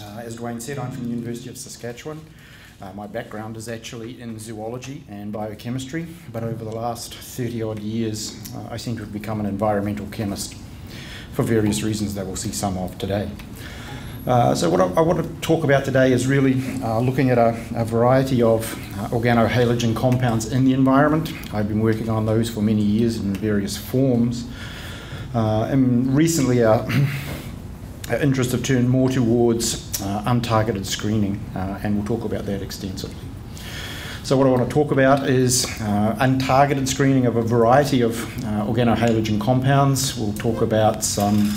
Uh, as Dwayne said, I'm from the University of Saskatchewan. Uh, my background is actually in zoology and biochemistry, but over the last 30 odd years, uh, I seem to have become an environmental chemist for various reasons that we'll see some of today. Uh, so what I, I, want to talk about today is really uh, looking at a, a variety of uh, organohalogen compounds in the environment. I've been working on those for many years in various forms. And recently, interests have turned more towards uh, untargeted screening, uh, and we'll talk about that extensively. So what I want to talk about is uh, untargeted screening of a variety of uh, organohalogen compounds. We'll talk about some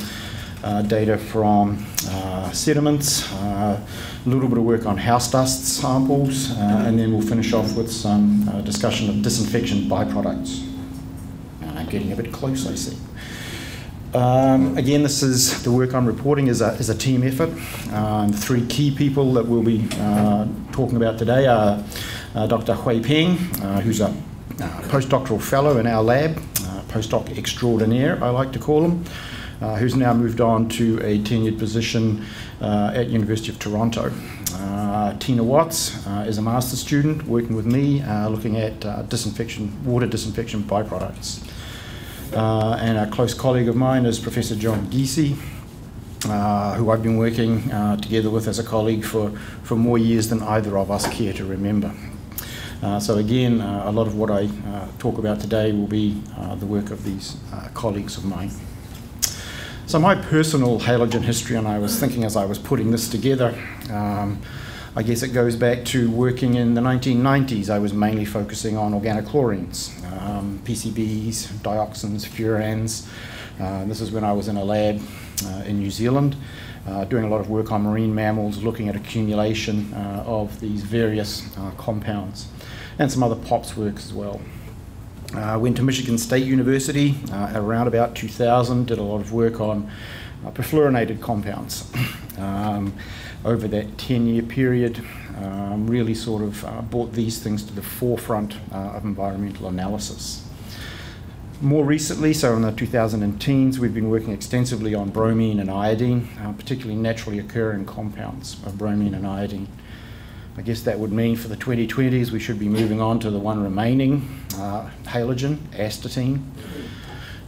uh, data from uh, sediments, a little bit of work on house dust samples, and then we'll finish off with some discussion of disinfection byproducts. I'm getting a bit close, I see. Um, again, this is the work I'm reporting is a, is a team effort. Um, the three key people that we'll be uh, talking about today are uh, Dr. Hui Peng, uh, who's a uh, postdoctoral fellow in our lab, uh, postdoc extraordinaire, I like to call him, uh, who's now moved on to a tenured position at University of Toronto. Tina Watts is a master's student working with me, looking at disinfection, water disinfection byproducts. Uh, and a close colleague of mine is Professor John Giesy, uh, who I've been working uh, together with as a colleague for, for more years than either of us care to remember. Uh, so again, uh, a lot of what I uh, talk about today will be the work of these colleagues of mine. So my personal halogen history, and I was thinking as I was putting this together, um, I guess it goes back to working in the 1990s. I was mainly focusing on organochlorines, um, PCBs, dioxins, furans. Uh, this is when I was in a lab uh, in New Zealand, uh, doing a lot of work on marine mammals, looking at accumulation uh, of these various uh, compounds, and some other POPs work as well. I uh, went to Michigan State University around about 2000, did a lot of work on perfluorinated compounds. Um, over that 10 year period um, really sort of uh, brought these things to the forefront uh, of environmental analysis. More recently, so in the 2010s, we've been working extensively on bromine and iodine, uh, particularly naturally occurring compounds of bromine and iodine. I guess that would mean for the 2020s we should be moving on to the one remaining uh, halogen, astatine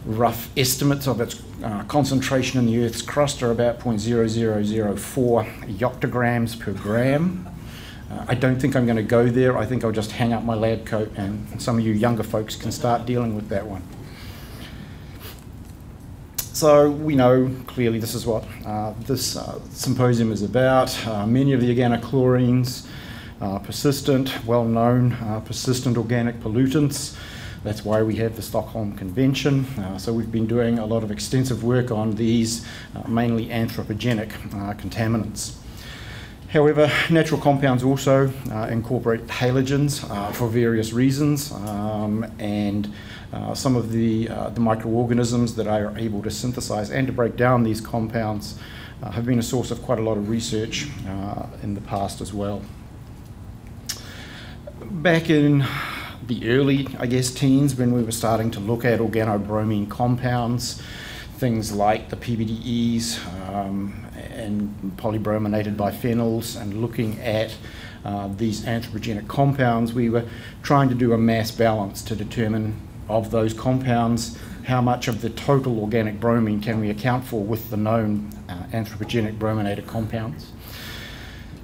rough estimates of its uh, concentration in the Earth's crust are about 0.0004 yoctograms per gram. Uh, I don't think I'm going to go there. I think I'll just hang up my lab coat and some of you younger folks can start dealing with that one. So we know clearly this is what uh, this uh, symposium is about. Uh, many of the organochlorines are persistent, well-known, persistent organic pollutants. That's why we have the Stockholm Convention. Uh, so we've been doing a lot of extensive work on these uh, mainly anthropogenic uh, contaminants. However, natural compounds also uh, incorporate halogens uh, for various reasons, um, and some of the, the microorganisms that are able to synthesize and to break down these compounds have been a source of quite a lot of research in the past as well. Back in the early, I guess, teens when we were starting to look at organobromine compounds, things like the PBDEs um, and polybrominated biphenyls, and looking at uh, these anthropogenic compounds, we were trying to do a mass balance to determine of those compounds how much of the total organic bromine can we account for with the known uh, anthropogenic brominated compounds.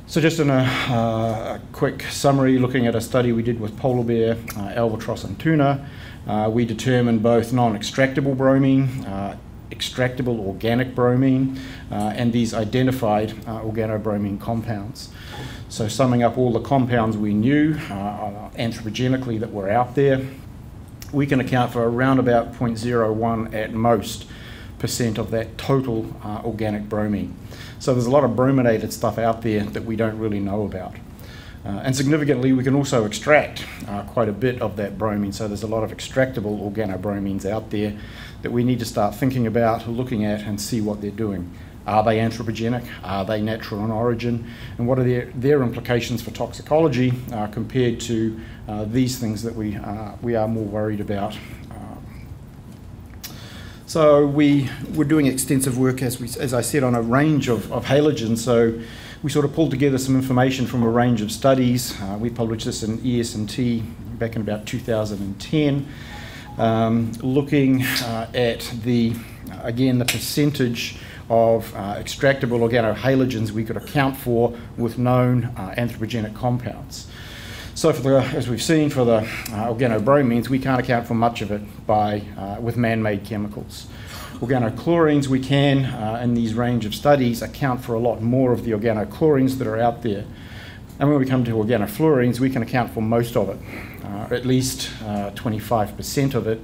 So just in a, uh, quick summary, looking at a study we did with polar bear, uh, albatross and tuna, uh, we determined both non-extractable bromine, uh, extractable organic bromine, uh, and these identified uh, organobromine compounds. So summing up all the compounds we knew anthropogenically that were out there, we can account for around about 0.01 at most percent of that total organic bromine. So there's a lot of brominated stuff out there that we don't really know about. Uh, and significantly, we can also extract uh, quite a bit of that bromine. So there's a lot of extractable organobromines out there that we need to start thinking about, looking at, and see what they're doing. Are they anthropogenic? Are they natural in origin? And what are their, their implications for toxicology uh, compared to uh, these things that we, uh, we are more worried about so we were doing extensive work, as, we, as I said, on a range of, of halogens. So we sort of pulled together some information from a range of studies. Uh, we published this in ES&T back in about 2010, um, looking uh, at the, again, the percentage of uh, extractable organohalogens we could account for with known uh, anthropogenic compounds. So, for the, as we've seen for the uh, organobromines, we can't account for much of it by, uh, with man-made chemicals. Organochlorines, we can, uh, in these range of studies, account for a lot more of the organochlorines that are out there. And when we come to organofluorines, we can account for most of it, uh, at least 25% of it,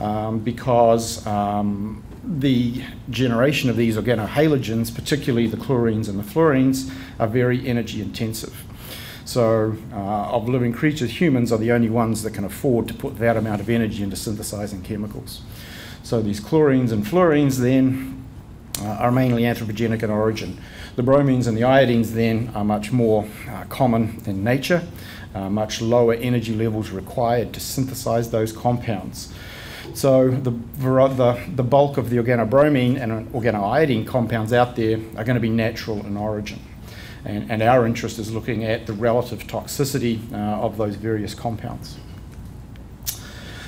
um, because um, the generation of these organohalogens, particularly the chlorines and the fluorines, are very energy intensive. So, uh, of living creatures, humans are the only ones that can afford to put that amount of energy into synthesizing chemicals. So, these chlorines and fluorines then uh, are mainly anthropogenic in origin. The bromines and the iodines then are much more uh, common in nature, uh, much lower energy levels required to synthesize those compounds. So the, the, the bulk of the organobromine and organoiodine compounds out there are going to be natural in origin. And, and our interest is looking at the relative toxicity uh, of those various compounds.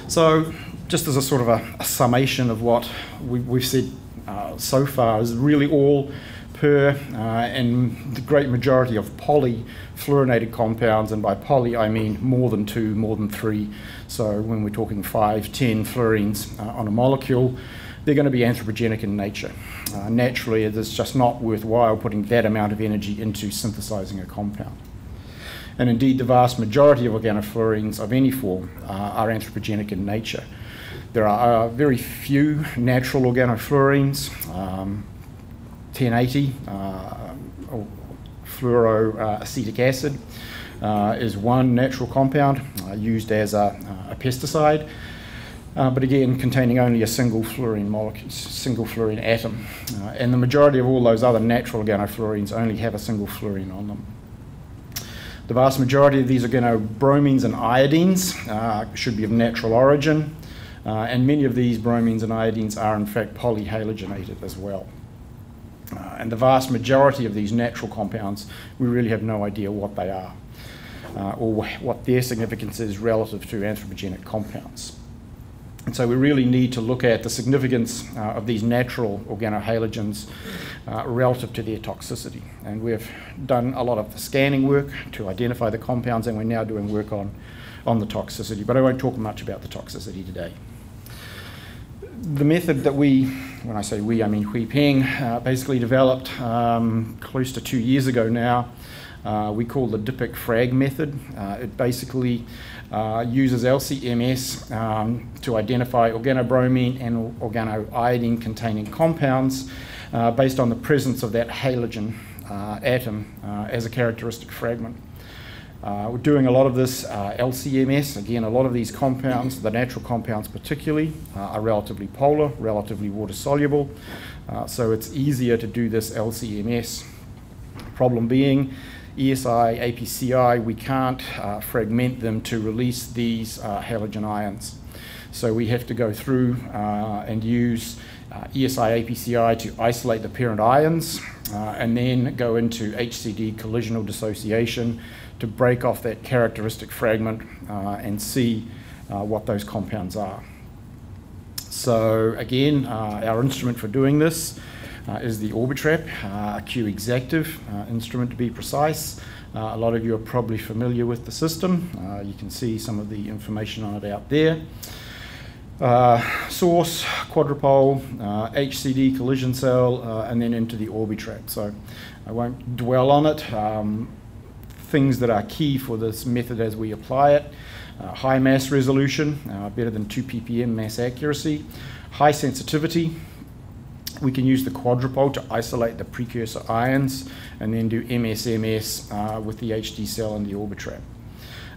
So just as a sort of a, a summation of what we, have said uh, so far is really all per uh, and the great majority of polyfluorinated compounds, and by poly I mean more than two, more than three. So when we're talking five, ten fluorines uh, on a molecule, they're going to be anthropogenic in nature. Uh, naturally, it's just not worthwhile putting that amount of energy into synthesizing a compound. And indeed, the vast majority of organofluorines of any form uh, are anthropogenic in nature. There are uh, very few natural organofluorines. Um, 1080, uh, fluoroacetic acid, uh, is one natural compound used as a, a pesticide. Uh, but again, containing only a single fluorine molecule, single fluorine atom. Uh, and the majority of all those other natural organofluorines only have a single fluorine on them. The vast majority of these organobromines and iodines uh, should be of natural origin, and many of these bromines and iodines are in fact polyhalogenated as well. Uh, and the vast majority of these natural compounds, we really have no idea what they are uh, or what their significance is relative to anthropogenic compounds. And so we really need to look at the significance uh, of these natural organohalogens uh, relative to their toxicity. And we've done a lot of scanning work to identify the compounds, and we're now doing work on, on the toxicity. But I won't talk much about the toxicity today the method that we, when I say we, I mean Hui Peng, uh, basically developed um, close to two years ago now. Uh, we call the DIPIC frag method. Uh, it basically uh, uses LCMS um, to identify organobromine and organoiodine containing compounds uh, based on the presence of that halogen uh, atom as a characteristic fragment. Uh, we're doing a lot of this uh, LCMS. Again, a lot of these compounds, the natural compounds particularly, uh, are relatively polar, relatively water soluble. Uh, so it's easier to do this LCMS. Problem being, ESI, APCI, we can't uh, fragment them to release these uh, halogen ions. So we have to go through and use ESI, APCI to isolate the parent ions and then go into HCD collisional dissociation to break off that characteristic fragment uh, and see uh, what those compounds are. So again, uh, our instrument for doing this uh, is the Orbitrap, uh, a Q exactive instrument to be precise. a lot of you are probably familiar with the system. you can see some of the information on it out there. Uh, source, quadrupole, uh, HCD collision cell, uh, and then into the Orbitrap. So I won't dwell on it. Um, things that are key for this method as we apply it. Uh, high mass resolution, uh, better than 2 ppm mass accuracy. High sensitivity, we can use the quadrupole to isolate the precursor ions and then do MSMS uh, with the HD cell and the Orbitrap.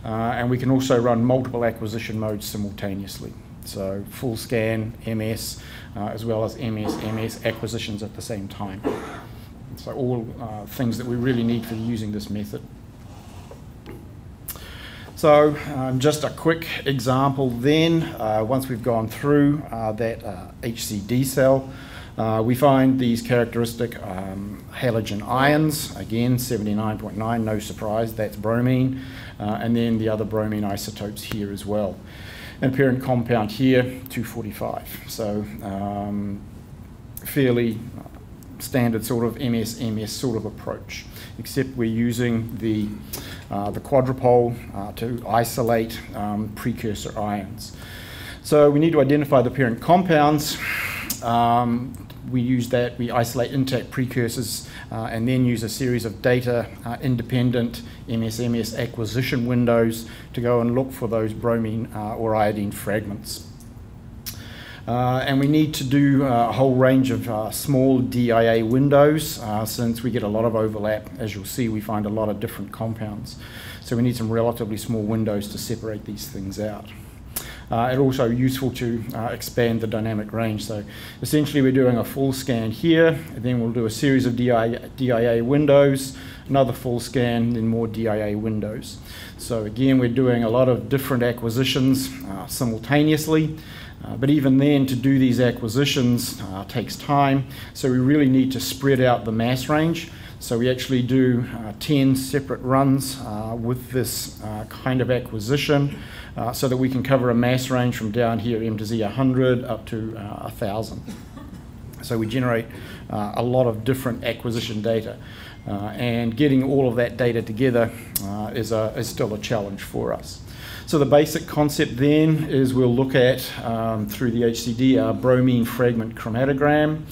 Uh, and we can also run multiple acquisition modes simultaneously. So full scan, MS, uh, as well as MS, MS acquisitions at the same time. So all uh, things that we really need for using this method. So um, just a quick example then, uh, once we've gone through uh, that uh, HCD cell, Uh, we find these characteristic um, halogen ions, again 79.9, no surprise, that's bromine, uh, and then the other bromine isotopes here as well. And parent compound here, 245. So um, fairly standard sort of MS-MS sort of approach, except we're using the, uh, the quadrupole uh, to isolate um, precursor ions. So we need to identify the parent compounds. Um, we use that, we isolate intact precursors uh, and then use a series of data uh, independent MS-MS acquisition windows to go and look for those bromine uh, or iodine fragments. Uh, and we need to do uh, a whole range of uh, small DIA windows uh, since we get a lot of overlap. As you'll see, we find a lot of different compounds. So we need some relatively small windows to separate these things out. Uh, it's also useful to uh, expand the dynamic range. So essentially we're doing a full scan here, then we'll do a series of DIA, DIA windows, another full scan, then more DIA windows. So again, we're doing a lot of different acquisitions uh, simultaneously. Uh, but even then, to do these acquisitions uh, takes time, so we really need to spread out the mass range. So we actually do uh, 10 separate runs uh, with this uh, kind of acquisition uh, so that we can cover a mass range from down here, M to Z 100 up to 1,000. So we generate a lot of different acquisition data. and getting all of that data together is, a, is still a challenge for us. So the basic concept then is we'll look at, um, through the HCD, our bromine fragment chromatogram.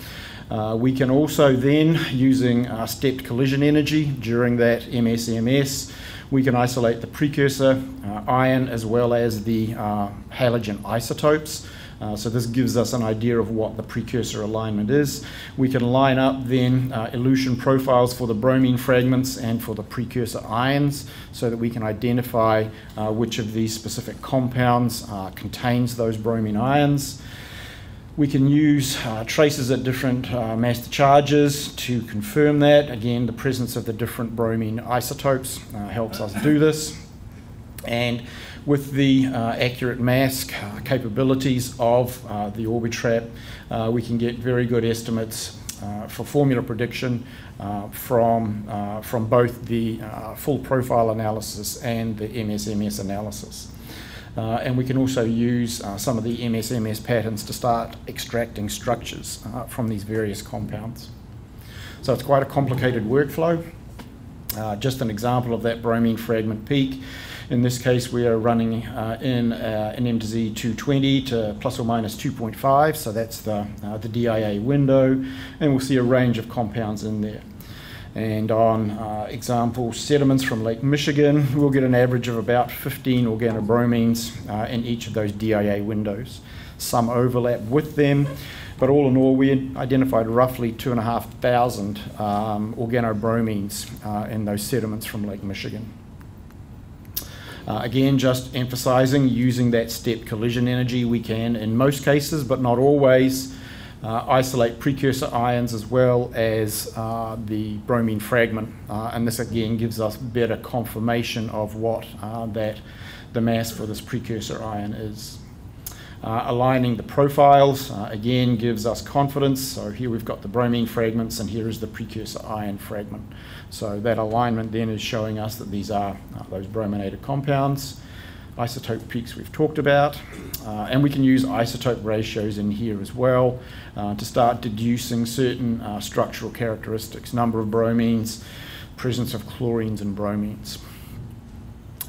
Uh, we can also then, using uh, stepped collision energy during that MSMS, we can isolate the precursor uh, ion as well as the uh, halogen isotopes. Uh, so this gives us an idea of what the precursor alignment is. We can line up then uh, elution profiles for the bromine fragments and for the precursor ions so that we can identify uh, which of these specific compounds uh, contains those bromine ions. We can use uh, traces at different uh, mass to charges to confirm that. Again, the presence of the different bromine isotopes helps us do this. And with the uh, accurate mass uh, capabilities of uh, the Orbitrap, uh, we can get very good estimates uh, for formula prediction uh, from, from both the full profile analysis and the MSMS analysis. And we can also use some of the MSMS patterns to start extracting structures from these various compounds. So it's quite a complicated workflow. just an example of that bromine fragment peak in this case, we are running uh, in uh, an M to Z 220 to plus or minus 2.5, so that's the, uh, the DIA window, and we'll see a range of compounds in there. And on uh, example sediments from Lake Michigan, we'll get an average of about 15 organobromines uh, in each of those DIA windows. Some overlap with them, but all in all, we identified roughly 2,500 um, organobromines uh, in those sediments from Lake Michigan. Uh, again, just emphasizing using that step collision energy, we can, in most cases, but not always, uh, isolate precursor ions as well as uh, the bromine fragment. Uh, and this again gives us better confirmation of what uh, that the mass for this precursor ion is. Uh, aligning the profiles uh, again gives us confidence. So here we've got the bromine fragments and here is the precursor ion fragment. So that alignment then is showing us that these are those brominated compounds. Isotope peaks we've talked about. Uh, and we can use isotope ratios in here as well uh, to start deducing certain uh, structural characteristics, number of bromines, presence of chlorines and bromines.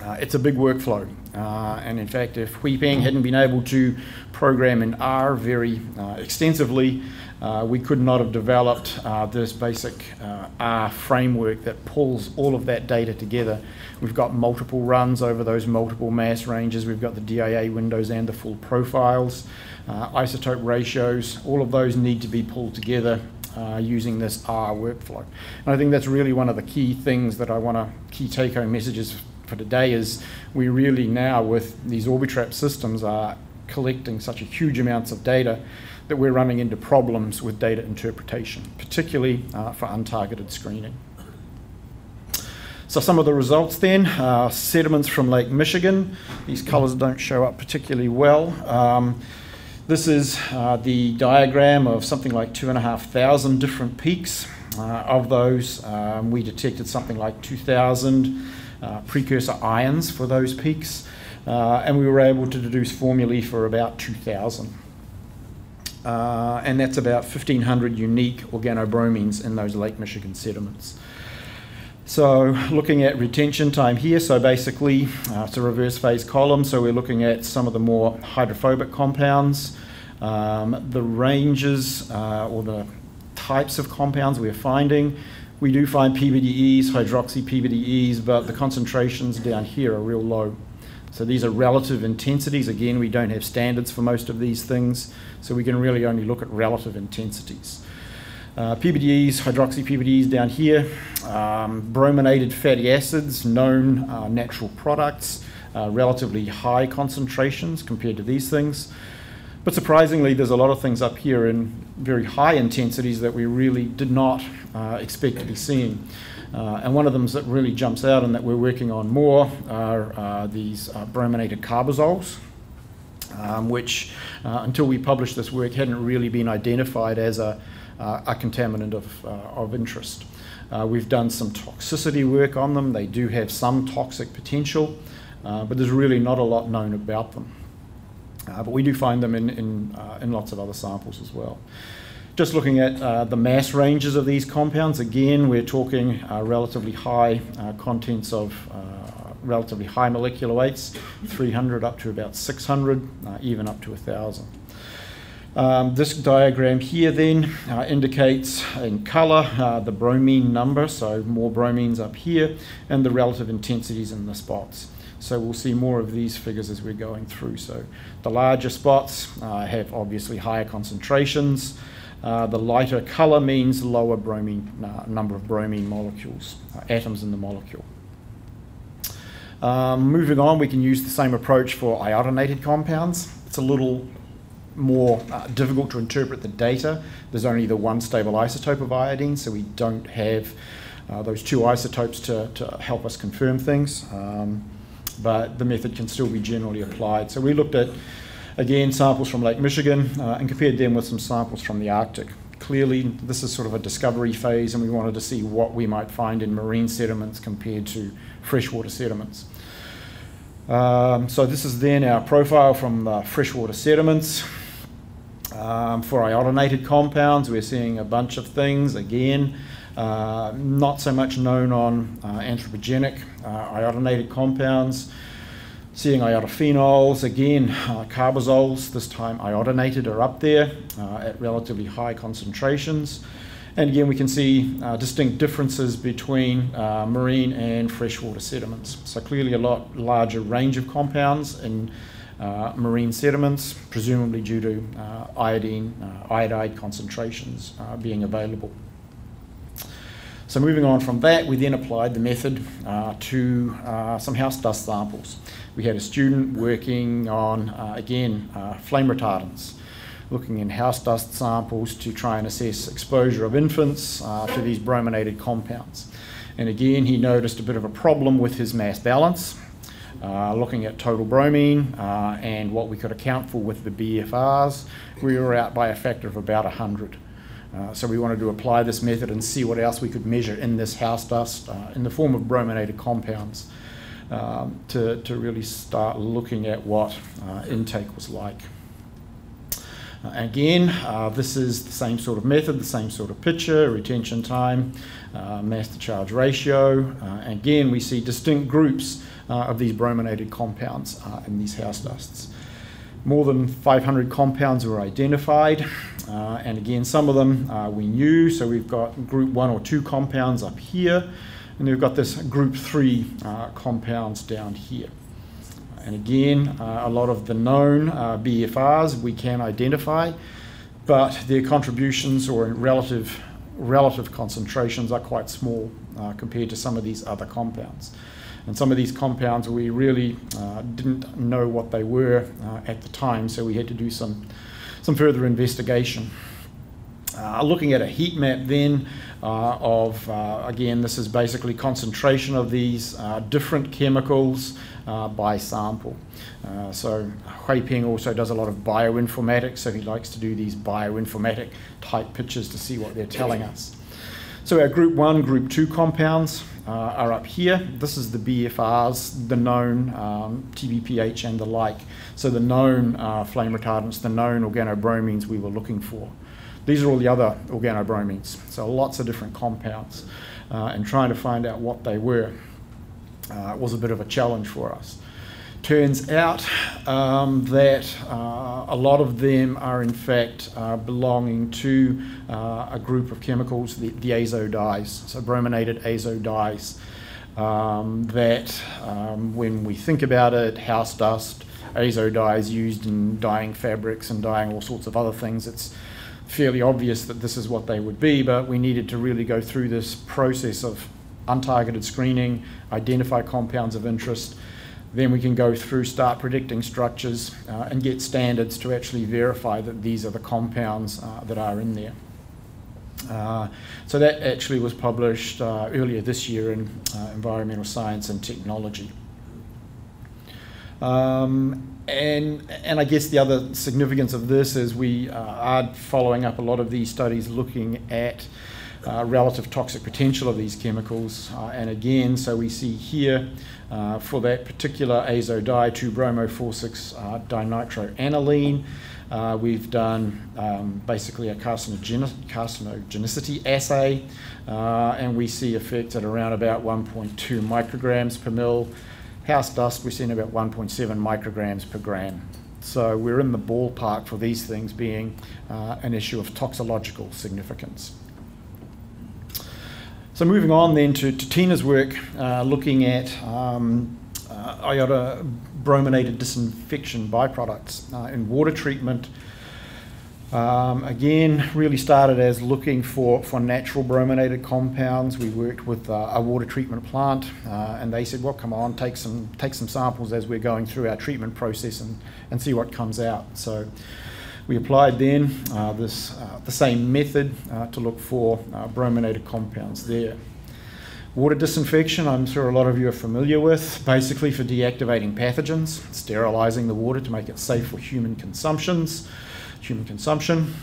Uh, it's a big workflow. Uh, and in fact, if Hui Peng hadn't been able to program in R very uh, extensively, uh, we could not have developed uh, this basic uh, R framework that pulls all of that data together. We've got multiple runs over those multiple mass ranges. We've got the DIA windows and the full profiles, isotope ratios. All of those need to be pulled together uh, using this R workflow. And I think that's really one of the key things that I want to, key take home messages for today is we really now with these Orbitrap systems are collecting such a huge amounts of data that we're running into problems with data interpretation, particularly uh, for untargeted screening. So some of the results then, uh, sediments from Lake Michigan. These colors don't show up particularly well. Um, This is uh, the diagram of something like two and a half thousand different peaks. Uh, of those, um, we detected something like 2,000 uh, precursor ions for those peaks, uh, and we were able to deduce formulae for about 2,000. Uh, and that's about 1,500 unique organobromines in those Lake Michigan sediments. So looking at retention time here, so basically uh, it's a reverse phase column, so we're looking at some of the more hydrophobic compounds, um, the ranges uh, or the types of compounds we're finding. We do find PBDEs, hydroxy PBDEs, but the concentrations down here are real low. So these are relative intensities. Again, we don't have standards for most of these things, so we can really only look at relative intensities. Uh, PBDEs, hydroxy PBDEs down here, um, brominated fatty acids, known uh, natural products, uh, relatively high concentrations compared to these things. But surprisingly, there's a lot of things up here in very high intensities that we really did not uh, expect to be seeing. Uh, and one of them that really jumps out and that we're working on more are uh, these brominated carbazoles, um, which until we published this work hadn't really been identified as a uh, a contaminant of, uh, of interest. Uh, we've done some toxicity work on them. They do have some toxic potential, but there's really not a lot known about them. but we do find them in, in, in lots of other samples as well. Just looking at uh, the mass ranges of these compounds, again, we're talking uh, relatively high uh, contents of relatively high molecular weights, 300 up to about 600, even up to 1,000. Um, this diagram here then uh, indicates in colour uh, the bromine number, so more bromines up here, and the relative intensities in the spots. So we'll see more of these figures as we're going through. So the larger spots uh, have obviously higher concentrations. Uh, the lighter colour means lower bromine uh, number of bromine molecules, uh, atoms in the molecule. Um, moving on, we can use the same approach for iodinated compounds. It's a little more uh, difficult to interpret the data. There's only the one stable isotope of iodine, so we don't have uh, those two isotopes to, to help us confirm things. Um, but the method can still be generally applied. So we looked at, again, samples from Lake Michigan uh, and compared them with some samples from the Arctic. Clearly, this is sort of a discovery phase, and we wanted to see what we might find in marine sediments compared to freshwater sediments. Um, so this is then our profile from uh, freshwater sediments. Um, for iodinated compounds, we're seeing a bunch of things. Again, uh, not so much known on uh, anthropogenic uh, iodinated compounds. Seeing iodophenols, again, uh, carbazoles, this time iodinated, are up there uh, at relatively high concentrations. And again, we can see uh, distinct differences between marine and freshwater sediments. So clearly a lot larger range of compounds in uh, marine sediments, presumably due to uh, iodine, uh, iodide concentrations uh, being available. So moving on from that, we then applied the method uh, to uh, some house dust samples. We had a student working on, again, flame retardants, looking in house dust samples to try and assess exposure of infants to these brominated compounds. And again, he noticed a bit of a problem with his mass balance. Uh, looking at total bromine uh, and what we could account for with the BFRs, we were out by a factor of about 100. Uh, so we wanted to apply this method and see what else we could measure in this house dust uh, in the form of brominated compounds um, to, to really start looking at what uh, intake was like. Uh, again, uh, this is the same sort of method, the same sort of picture, retention time, uh, mass to charge ratio. again, we see distinct groups of these brominated compounds in these house dusts. More than 500 compounds were identified, uh, and again, some of them we knew. So we've got group one or two compounds up here, and we've got this group three compounds down here. And again, uh, a lot of the known uh, BFRs we can identify, but their contributions or relative, relative concentrations are quite small uh, compared to some of these other compounds. And some of these compounds we really uh, didn't know what they were uh, at the time, so we had to do some, some further investigation. Uh, looking at a heat map then uh, of, uh, again, this is basically concentration of these uh, different chemicals uh, by sample. Uh, so Hui Peng also does a lot of bioinformatics, so he likes to do these bioinformatic type pictures to see what they're telling us. So our group one, group two compounds are up here. This is the BFRs, the known um, TBPH and the like. So the known flame retardants, the known organobromines we were looking for. These are all the other organobromines, so lots of different compounds, uh, and trying to find out what they were uh, was a bit of a challenge for us. Turns out um, that uh, a lot of them are in fact uh, belonging to uh, a group of chemicals, the, the azo dyes, so brominated azo dyes. Um, that um, when we think about it, house dust, azo dyes used in dyeing fabrics and dyeing all sorts of other things. It's fairly obvious that this is what they would be, but we needed to really go through this process of untargeted screening, identify compounds of interest, then we can go through, start predicting structures, uh, and get standards to actually verify that these are the compounds uh, that are in there. Uh, so that actually was published uh, earlier this year in uh, Environmental Science and Technology. Um, and, and I guess the other significance of this is we uh, are following up a lot of these studies looking at uh, relative toxic potential of these chemicals. Uh, and again, so we see here uh, for that particular azo dye 2-bromo-4,6 uh, dinitroaniline, uh, we've done um, basically a carcinogen carcinogenicity assay, and we see effects at around about 1.2 micrograms per mil House dust, we're seeing about 1.7 micrograms per gram. So we're in the ballpark for these things being uh, an issue of toxicological significance. So moving on then to, to Tina's work, uh, looking at um, uh, iodo brominated disinfection byproducts uh, in water treatment um, again, really started as looking for, for natural brominated compounds. We worked with uh, a water treatment plant, uh, and they said, "Well, come on, take some take some samples as we're going through our treatment process and, and see what comes out." So we applied then uh, this uh, the same method uh, to look for brominated compounds there. Water disinfection, I'm sure a lot of you are familiar with, basically for deactivating pathogens, sterilizing the water to make it safe for human consumptions human consumption.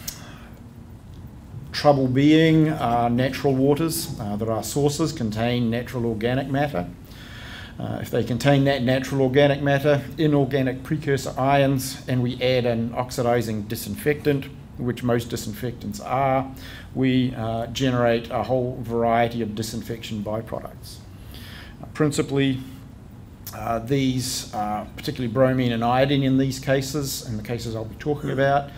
Trouble being uh, natural waters uh, that our sources contain natural organic matter. Uh, if they contain that natural organic matter, inorganic precursor ions, and we add an oxidizing disinfectant, which most disinfectants are, we uh, generate a whole variety of disinfection byproducts. Uh, principally, uh, these, uh, particularly bromine and iodine in these cases, in the cases I'll be talking about,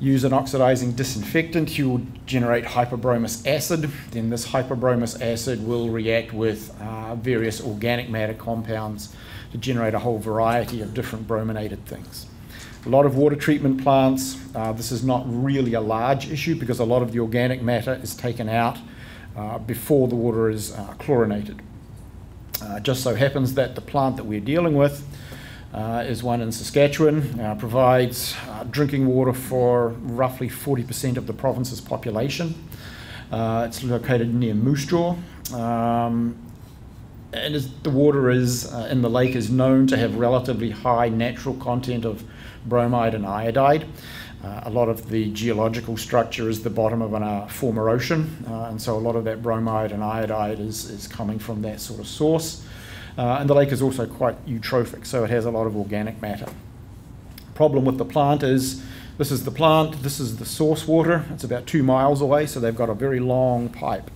use an oxidizing disinfectant, you will generate hypobromous acid. Then this hypobromous acid will react with uh, various organic matter compounds to generate a whole variety of different brominated things. A lot of water treatment plants, uh, this is not really a large issue because a lot of the organic matter is taken out uh, before the water is uh, chlorinated. Uh, just so happens that the plant that we're dealing with uh, is one in Saskatchewan, uh, provides uh, drinking water for roughly 40% of the province's population. Uh, it's located near Moose Jaw. Um, and the water is uh, in the lake is known to have relatively high natural content of bromide and iodide. Uh, a lot of the geological structure is the bottom of a former ocean, and so a lot of that bromide and iodide is, is coming from that sort of source. Uh, and the lake is also quite eutrophic, so it has a lot of organic matter. Problem with the plant is this is the plant, this is the source water. It's about two miles away, so they've got a very long pipe.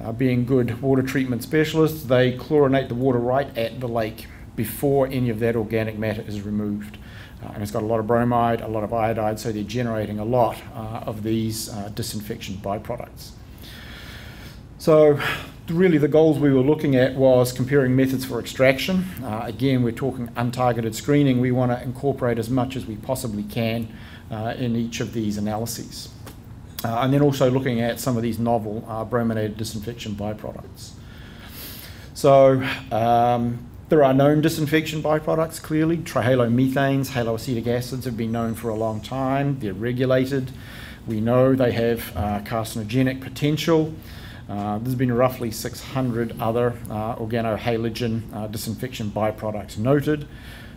Uh, being good water treatment specialists, they chlorinate the water right at the lake before any of that organic matter is removed. Uh, and it's got a lot of bromide, a lot of iodide, so they're generating a lot uh, of these uh, disinfection byproducts. So really the goals we were looking at was comparing methods for extraction. Uh, again, we're talking untargeted screening. We want to incorporate as much as we possibly can uh, in each of these analyses. Uh, and then also looking at some of these novel uh, brominated disinfection byproducts. So um, there are known disinfection byproducts clearly. Trihalomethanes, haloacetic acids have been known for a long time. They're regulated. We know they have uh, carcinogenic potential. Uh, there's been roughly 600 other uh, organohalogen uh, disinfection byproducts noted,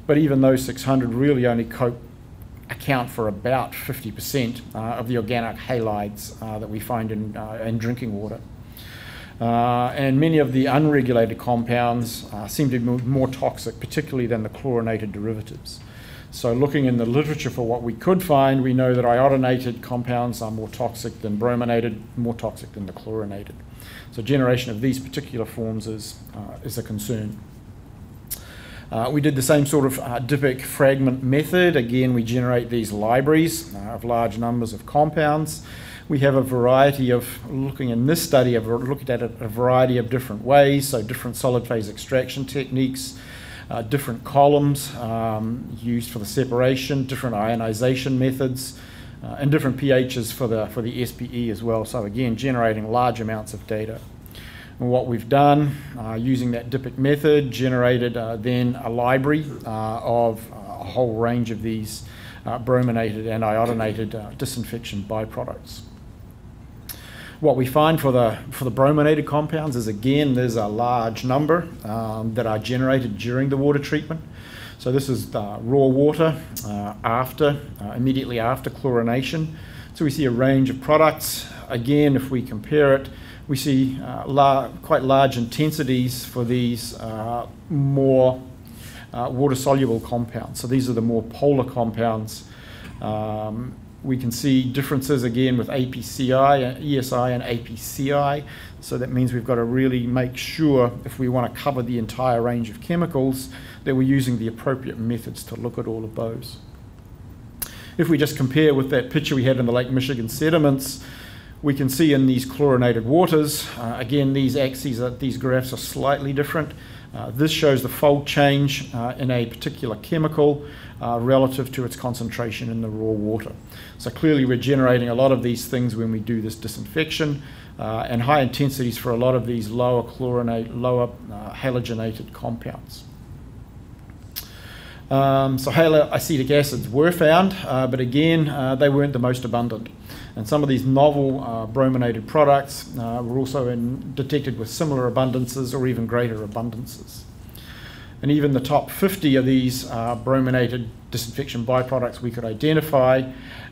but even those 600 really only cope, account for about 50% uh, of the organic halides uh, that we find in, uh, in drinking water. and many of the unregulated compounds seem to be more toxic, particularly than the chlorinated derivatives. So looking in the literature for what we could find, we know that iodinated compounds are more toxic than brominated, more toxic than the chlorinated. So generation of these particular forms is, uh, is a concern. Uh, we did the same sort of uh, fragment method. Again, we generate these libraries uh, of large numbers of compounds. We have a variety of, looking in this study, I've looked at it a variety of different ways, so different solid phase extraction techniques, uh, different columns um, used for the separation, different ionization methods, uh, and different pHs for the, for the SPE as well. So again, generating large amounts of data. And what we've done uh, using that DIPIC method, generated uh, then a library of a whole range of these brominated and iodinated disinfection byproducts. What we find for the, for the brominated compounds is again, there's a large number um, that are generated during the water treatment. So this is raw water uh, after, uh, immediately after chlorination. So we see a range of products. Again, if we compare it, we see uh, la quite large intensities for these uh, more uh, water-soluble compounds. So these are the more polar compounds. Um, we can see differences again with APCI, ESI, and APCI. So that means we've got to really make sure if we want to cover the entire range of chemicals that we're using the appropriate methods to look at all of those. If we just compare with that picture we had in the Lake Michigan sediments, we can see in these chlorinated waters, uh, again, these axes, are, these graphs are slightly different. Uh, this shows the fold change uh, in a particular chemical uh, relative to its concentration in the raw water. So clearly we're generating a lot of these things when we do this disinfection uh, and high intensities for a lot of these lower chlorinate, lower uh, halogenated compounds. Um, so haloacetic acids were found, but again, they weren't the most abundant. And some of these novel uh, brominated products uh, were also in, detected with similar abundances or even greater abundances. And even the top 50 of these uh, brominated disinfection byproducts we could identify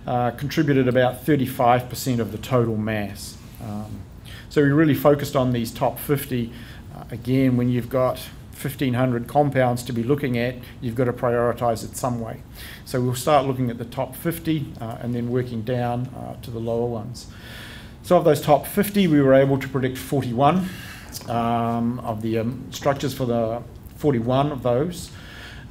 uh, contributed about 35% of the total mass. Um, so we really focused on these top 50. Uh, again, when you've got 1,500 compounds to be looking at, you've got to prioritize it some way. So we'll start looking at the top 50 uh, and then working down uh, to the lower ones. So of those top 50, we were able to predict 41 um, of the um, structures for the 41 of those,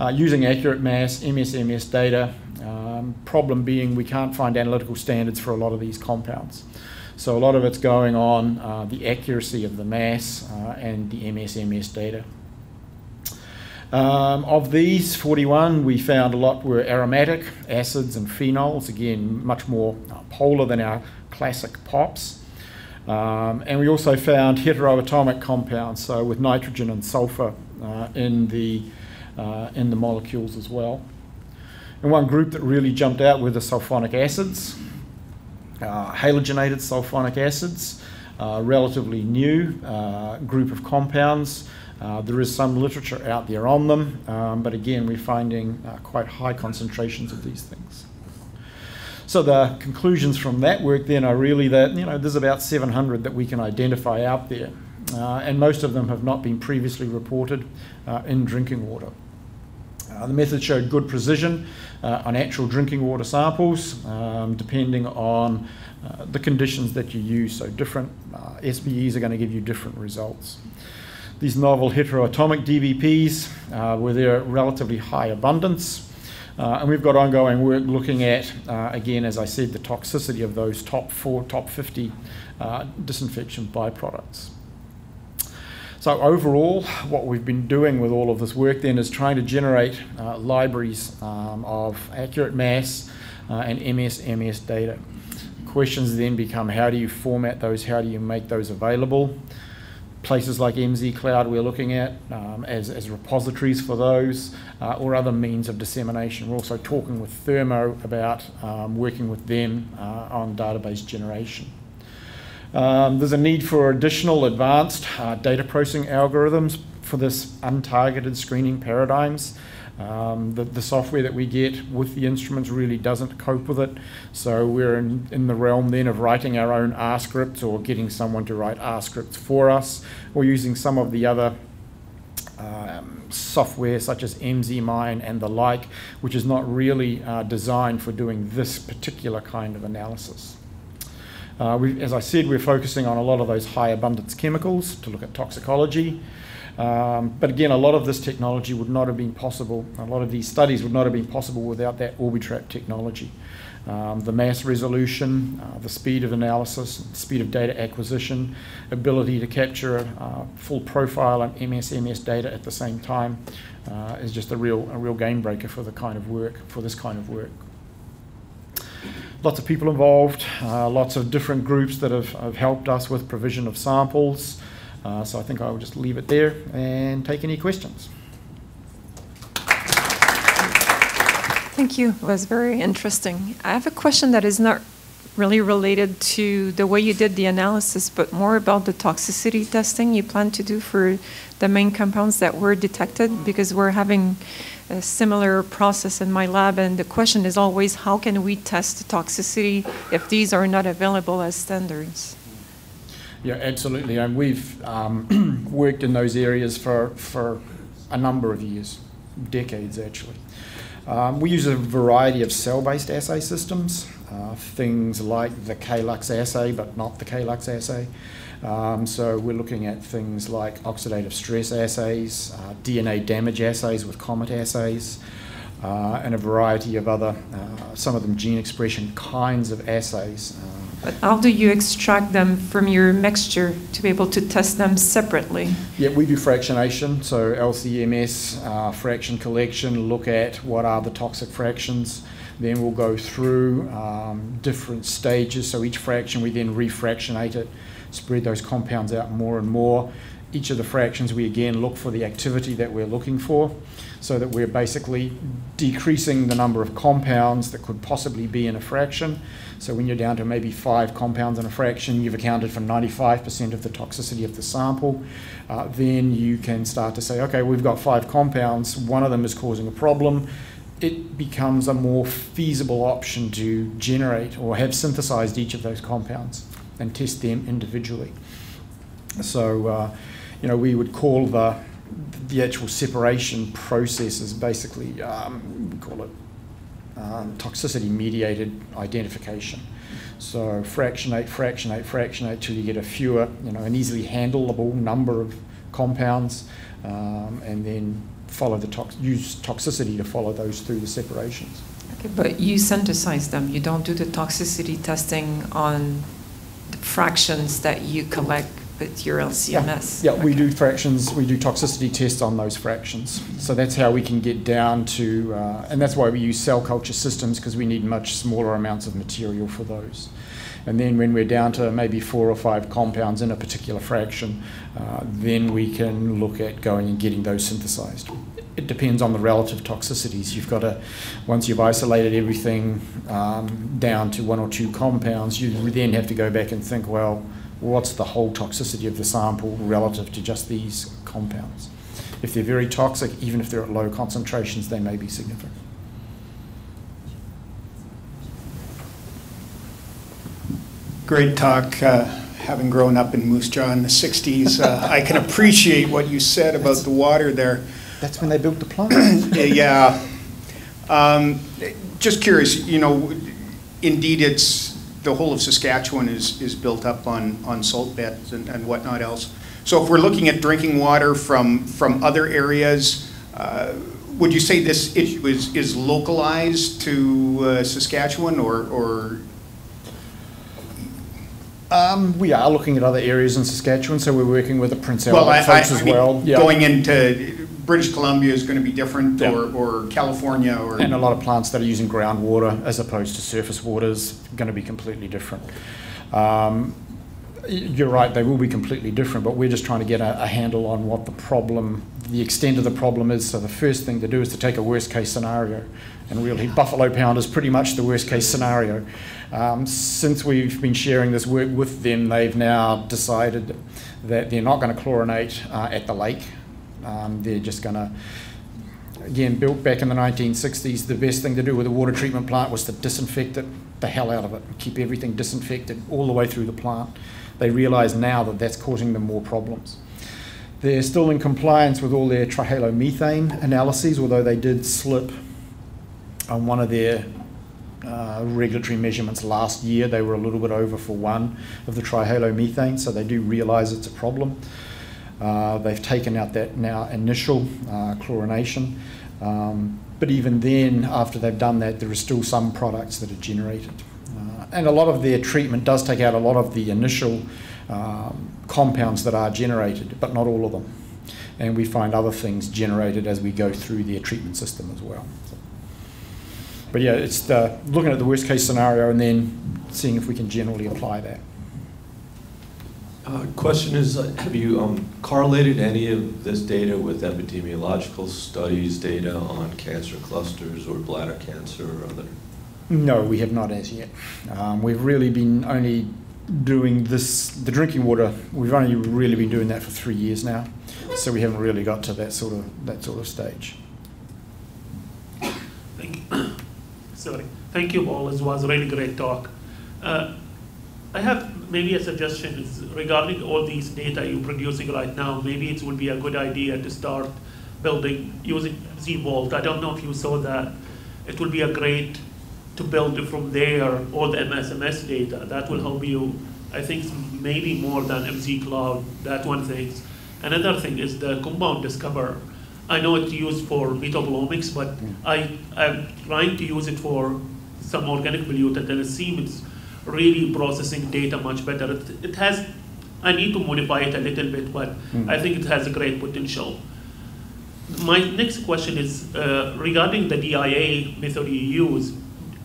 uh, using accurate mass, MSMS data. Um, problem being we can't find analytical standards for a lot of these compounds. So a lot of it's going on uh, the accuracy of the mass uh, and the MSMS data. Um, of these 41, we found a lot were aromatic, acids and phenols, again, much more uh, polar than our classic POPs. Um, and we also found heteroatomic compounds, so with nitrogen and sulfur uh, in, the, uh, in the molecules as well. And one group that really jumped out were the sulfonic acids, uh, halogenated sulfonic acids, uh, relatively new uh, group of compounds. Uh, there is some literature out there on them, um, but again, we're finding quite high concentrations of these things. So the conclusions from that work then are really that you know there's about 700 that we can identify out there uh, and most of them have not been previously reported uh, in drinking water. Uh, the method showed good precision uh, on actual drinking water samples, um, depending on uh, the conditions that you use. So different uh, SPEs are going to give you different results. These novel heteroatomic DBPs were there at relatively high abundance. Uh, and we've got ongoing work looking at, uh, again, as I said, the toxicity of those top four, top 50 uh, disinfection byproducts. So overall, what we've been doing with all of this work then is trying to generate uh, libraries um, of accurate mass uh, and MS-MS data. Questions then become how do you format those, how do you make those available? Places like mzCloud we're looking at um, as, as repositories for those uh, or other means of dissemination. We're also talking with Thermo about um, working with them uh, on database generation. Um, there's a need for additional advanced uh, data processing algorithms for this untargeted screening paradigms. Um, the, the, software that we get with the instruments really doesn't cope with it. So we're in, in, the realm then of writing our own R scripts or getting someone to write R scripts for us or using some of the other um, software such as MZMine and the like, which is not really uh, designed for doing this particular kind of analysis. Uh, as I said, we're focusing on a lot of those high abundance chemicals to look at toxicology. Um, but again, a lot of this technology would not have been possible, a lot of these studies would not have been possible without that Orbitrap technology. Um, the mass resolution, uh, the speed of analysis, speed of data acquisition, ability to capture a uh, full profile and MSMS data at the same time uh, is just a real, a real game breaker for the kind of work, for this kind of work lots of people involved, uh, lots of different groups that have, have, helped us with provision of samples. Uh, so I think I will just leave it there and take any questions. Thank you. It was very interesting. I have a question that is not really related to the way you did the analysis, but more about the toxicity testing you plan to do for the main compounds that were detected, because we're having a similar process in my lab, and the question is always how can we test toxicity if these are not available as standards? Yeah, absolutely. And we've um, worked in those areas for, for a number of years, decades actually. Um, we use a variety of cell-based assay systems, uh, things like the CALUX assay, but not the CALUX assay. Um, so we're looking at things like oxidative stress assays, uh, DNA damage assays with COMET assays, uh, and a variety of other, uh, some of them gene expression kinds of assays. Uh, but how do you extract them from your mixture to be able to test them separately? Yeah, we do fractionation, so LCMS, uh, fraction collection, look at what are the toxic fractions. Then we'll go through um, different stages. So each fraction, we then refractionate it, spread those compounds out more and more. Each of the fractions, we again look for the activity that we're looking for so that we're basically decreasing the number of compounds that could possibly be in a fraction so when you're down to maybe five compounds in a fraction, you've accounted for 95% of the toxicity of the sample. Uh, then you can start to say, okay, we've got five compounds, one of them is causing a problem. It becomes a more feasible option to generate or have synthesized each of those compounds and test them individually. So, uh, you know, we would call the the actual separation process is basically um, we call it um, toxicity mediated identification. So fractionate, fractionate, fractionate till you get a fewer, you know, an easily handleable number of compounds, um, and then follow the tox- use toxicity to follow those through the separations. Okay, but you synthesize them. You don't do the toxicity testing on the fractions that you collect with your LCMS. Yeah, yeah okay. we do fractions, we do toxicity tests on those fractions. So that's how we can get down to, uh, and that's why we use cell culture systems because we need much smaller amounts of material for those. And then when we're down to maybe four or five compounds in a particular fraction, uh, then we can look at going and getting those synthesized. It depends on the relative toxicities. You've got to, once you've isolated everything um, down to one or two compounds, you then have to go back and think, well, what's the whole toxicity of the sample relative to just these compounds. If they're very toxic, even if they're at low concentrations, they may be significant. Great talk. Uh, having grown up in Moose Jaw in the 60s, uh, I can appreciate what you said about that's, the water there. That's when they built the plant. yeah. Um, just curious, you know, indeed it's the whole of Saskatchewan is, is built up on, on salt beds and, and whatnot else. So if we're looking at drinking water from, from other areas, uh, would you say this issue is, is localized to uh, Saskatchewan or, or um, we are looking at other areas in Saskatchewan, so we're working with the Prince Albert well, folks I, I as mean, well. Yeah. Going into British Columbia is going to be different, yeah. or, or California, or and a lot of plants that are using groundwater as opposed to surface water is going to be completely different. Um, You're right, they will be completely different, but we're just trying to get a, a, handle on what the problem, the extent of the problem is. So the first thing to do is to take a worst case scenario. And really, Buffalo Pound is pretty much the worst case scenario. Um, since we've been sharing this work with them, they've now decided that they're not going to chlorinate uh, at the lake. Um, they're just going to again, built back in the 1960s, the best thing to do with a water treatment plant was to disinfect it the hell out of it, keep everything disinfected all the way through the plant. They realise now that that's causing them more problems. They're still in compliance with all their trihalomethane analyses, although they did slip on one of their uh, regulatory measurements last year. They were a little bit over for one of the trihalomethane, so they do realise it's a problem. Uh, they've taken out that now initial uh, chlorination. Um, but even then, after they've done that, there are still some products that are generated. Uh, and a lot of their treatment does take out a lot of the initial um, compounds that are generated, but not all of them. And we find other things generated as we go through their treatment system as well. So, but yeah, it's the, looking at the worst case scenario and then seeing if we can generally apply that. Uh, question is, uh, have you um, correlated any of this data with epidemiological studies data on cancer clusters or bladder cancer or other? No, we have not as yet. Um, we've really been only doing this, the drinking water, we've only really been doing that for three years now. So we haven't really got to that sort of, that sort of stage. Thank you. Sorry. Thank you, all. This was a really great talk. Uh, I have maybe a suggestion regarding all these data you're producing right now, maybe it would be a good idea to start building using mzVault. I don't know if you saw that. It would be a great to build from there all the MSMS data. That will help you, I think, maybe more than mzCloud. That one thing. Another thing is the compound discover. I know it's used for metabolomics, but mm. I, I'm trying to use it for some organic pollutant, and it seems it's really processing data much better. It, it has, I need to modify it a little bit, but mm. I think it has a great potential. My next question is uh, regarding the DIA method you use.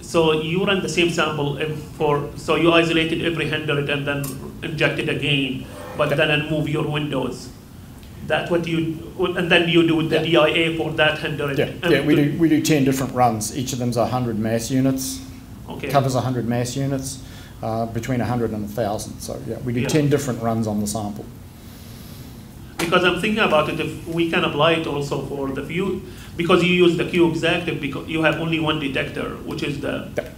So you run the same sample for, so you isolated every hundred and then injected again, but then move your windows. That's what you, and then you do the yeah. DIA for that hundred. Yeah, yeah we, do, we do 10 different runs. Each of them's 100 mass units. Okay. Covers 100 mass units uh, between 100 and 1,000. So yeah, we do yeah. 10 different runs on the sample. Because I'm thinking about it, if we can apply it also for the few, because you use the Q exactive, because you have only one detector, which is the yeah.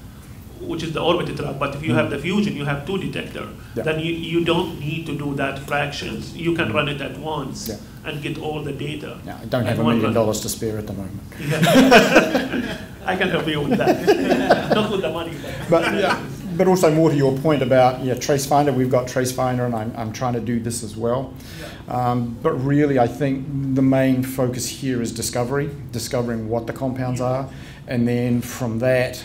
Which is the Orbitrap. But if you have the fusion, you have two detector. Yeah. Then you, you don't need to do that fractions. You can run it at once yeah. and get all the data. Yeah, I don't have a million dollars to spare at the moment. I can help you with that. Not with the money. But, but yeah but also more to your point about yeah, Tracefinder, we've got Tracefinder and I'm, I'm trying to do this as well. Um, but really, I think the main focus here is discovery, discovering what the compounds are, and then from that,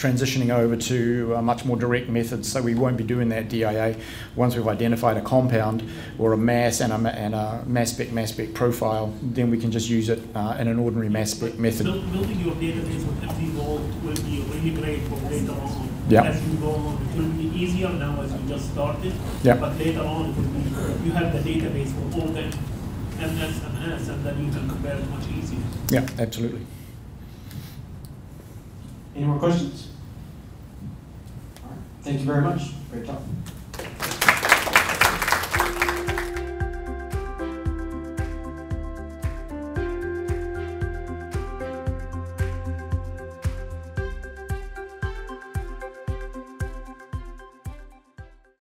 transitioning over to a much more direct methods. So we won't be doing that DIA once we've identified a compound or a mass and a, and a mass spec mass spec profile. Then we can just use it uh, in an ordinary mass spec method. Building your database with mzVault will be really great for later on yeah. as you go on. It will be easier now as you just started, yeah. but later on it will be, you have the database for all the MS and S, and then you can compare it much easier. Yeah, absolutely. Any more questions? Thank you very much. Great talk.